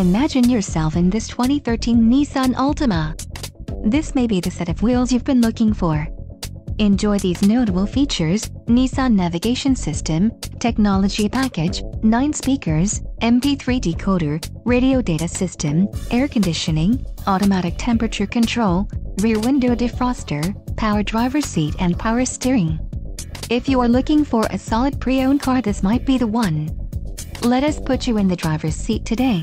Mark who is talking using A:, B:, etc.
A: Imagine yourself in this 2013 Nissan Altima. This may be the set of wheels you've been looking for. Enjoy these notable features, Nissan navigation system, technology package, 9 speakers, MP3 decoder, radio data system, air conditioning, automatic temperature control, rear window defroster, power driver seat and power steering. If you are looking for a solid pre-owned car this might be the one. Let us put you in the driver's seat today.